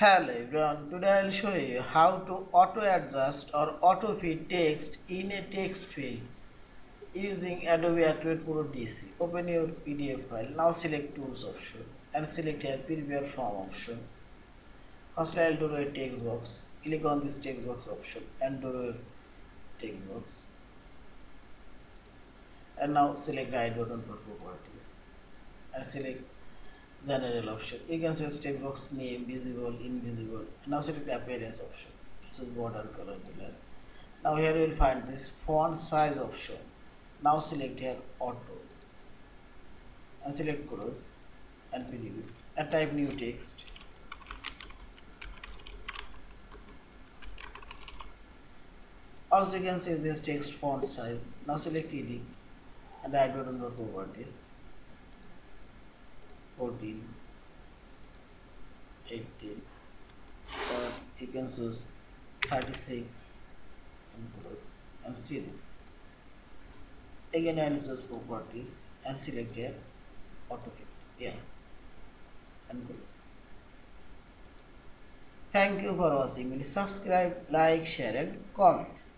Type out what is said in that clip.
Hello everyone, today I will show you how to auto adjust or auto fit text in a text field using Adobe Acrobat Pro DC. Open your PDF file. Now select tools option and select here prepare from option. First I will draw a text box. Click on this text box option and draw a text box. And now select right button for properties and select general option you can say text box name visible invisible. Now select appearance option choose border color now here you will find this font size option now select here auto. And select close. And preview and type new text. Also you can see this text font size. Now select edit. And I don't know properties 14 18 or you can choose 36 and close and this again I will choose properties and select here autofit yeah. And close. Thank you for watching. Please subscribe like share and comments